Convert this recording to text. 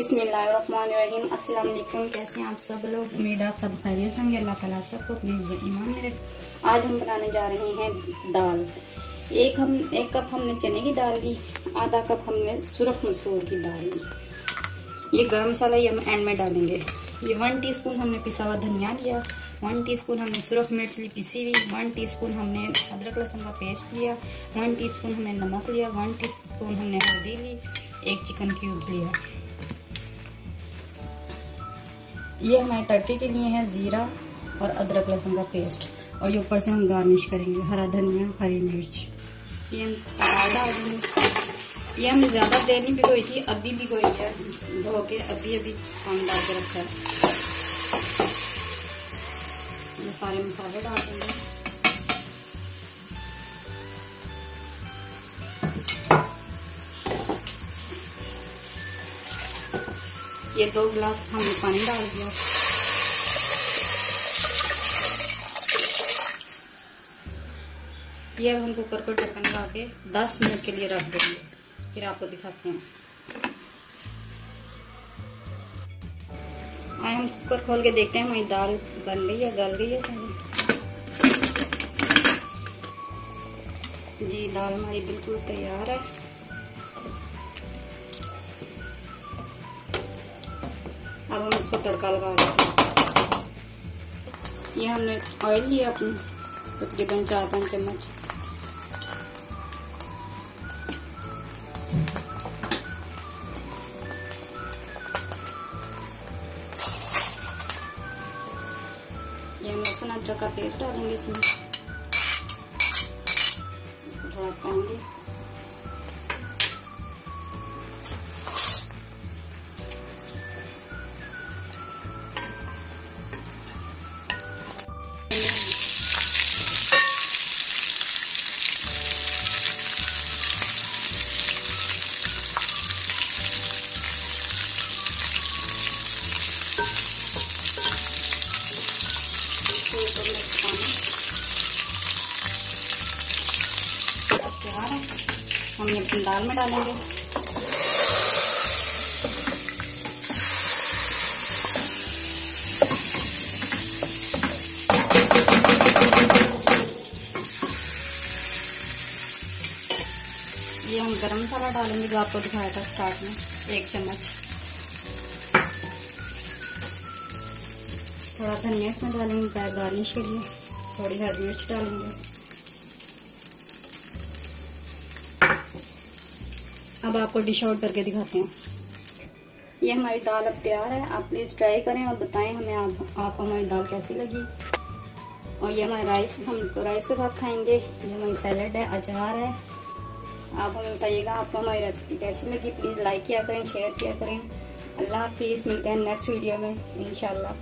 बिस्मिल्लाहिर्रहमानिर्रहीम। अस्सलाम वालेकुम कैसे हैं आप सब लोग? उम्मीद आप सब खैरियत होंगे। अल्लाह ताला आप सबको अपने ईमान में रखे। आज हम बनाने जा रहे हैं दाल। एक हम, एक कप हमने चने की दाल ली, आधा कप हमने सुरख मसूर की दाल ली। ये गरम मसाला ये हम एंड में डालेंगे। ये वन टीस्पून हमने पिसा हुआ धनिया लिया। वन टीस्पून हमने सुरख मिर्च ली, पिसी हुई। वन टीस्पून हमने अदरक लहसुन का पेस्ट लिया। वन टीस्पून हमने नमक लिया। वन टीस्पून हमने हल्दी ली। एक चिकन क्यूब्स लिया। ये हमारे तड़के के लिए है ज़ीरा और अदरक लहसुन का पेस्ट। और ये ऊपर से हम गार्निश करेंगे, हरा धनिया, हरी मिर्च। ये हम डाल देंगे। ये हमने ज़्यादा देर नहीं भिगोई थी, अभी भिगोई है। धो के अभी अभी पानी डाल के रखा है। ये सारे मसाले डाल देंगे। ये दो गिलास हमने पानी डाल दिया। ये हम कुकर को ढक्कन लगा के 10 मिनट के लिए रख देंगे। फिर आपको दिखाते हैं। आए हम कुकर खोल के देखते हैं, हमारी दाल बन गई है गल गई है जी, दाल हमारी बिल्कुल तैयार है। अब हम इसको तड़का लगा देते हैं। ये हमने ऑयल लिया अपनी। तकरीबन चार पाँच चम्मच। ये हम लहसुन अदरक का पेस्ट डालेंगे इसमें। हम ये अपनी दाल में डालेंगे। ये हम गरम मसाला डालेंगे जो आपको दिखाया था स्टार्ट में, एक चम्मच। थोड़ा धनिया इसमें डालेंगे, गार्निश के लिए। थोड़ी हरी मिर्च डालेंगे। अब आपको डिश आउट करके दिखाते हैं। ये हमारी दाल अब तैयार है। आप प्लीज़ ट्राई करें और बताएँ हमें आप, आपको हमारी दाल कैसी लगी। और ये हमारे राइस हम तो राइस के साथ खाएँगे। ये हमारी सैलड है अचार है। आप हमें बताइएगा आपको हमारी रेसिपी कैसी लगी। प्लीज़ लाइक किया करें शेयर किया करें। अल्लाह हाफिज़ मिलते हैं नेक्स्ट वीडियो में। इनशाला